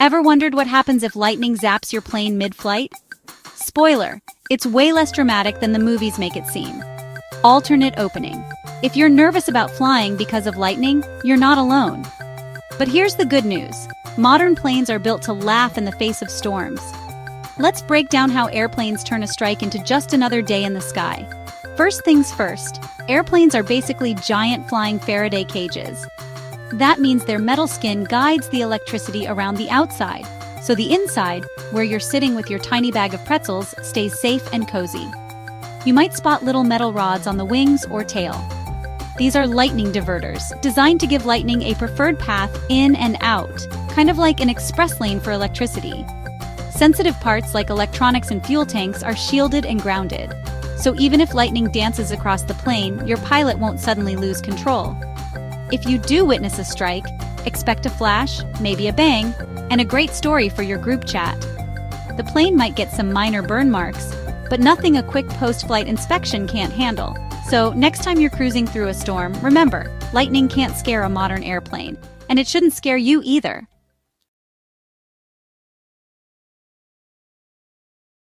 Ever wondered what happens if lightning zaps your plane mid-flight? Spoiler, it's way less dramatic than the movies make it seem. Alternate opening. If you're nervous about flying because of lightning, you're not alone. But here's the good news. Modern planes are built to laugh in the face of storms. Let's break down how airplanes turn a strike into just another day in the sky. First things first, airplanes are basically giant flying Faraday cages. That means their metal skin guides the electricity around the outside, so the inside, where you're sitting with your tiny bag of pretzels, stays safe and cozy. You might spot little metal rods on the wings or tail. These are lightning diverters, designed to give lightning a preferred path in and out, kind of like an express lane for electricity. Sensitive parts like electronics and fuel tanks are shielded and grounded, so even if lightning dances across the plane, your pilot won't suddenly lose control. If you do witness a strike, expect a flash, maybe a bang, and a great story for your group chat. The plane might get some minor burn marks, but nothing a quick post-flight inspection can't handle. So next time you're cruising through a storm, remember, lightning can't scare a modern airplane, and it shouldn't scare you either.